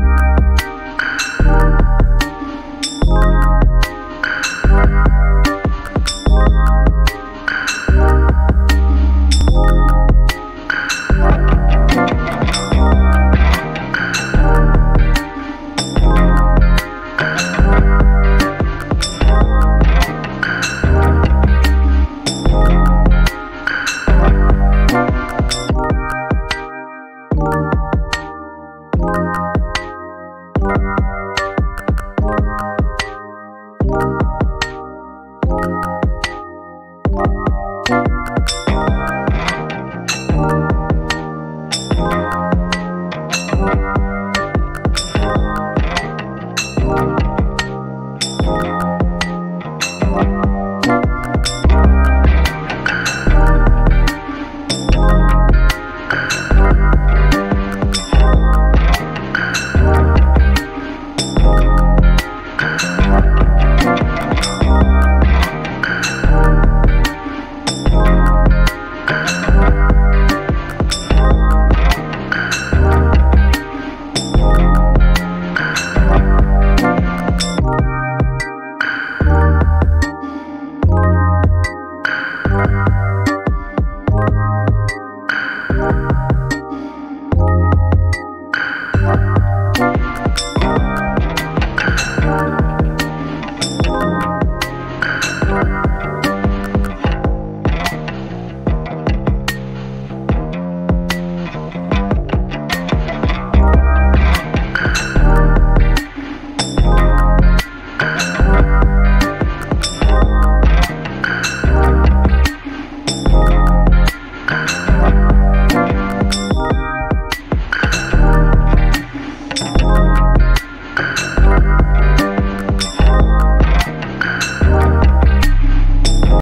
Bye.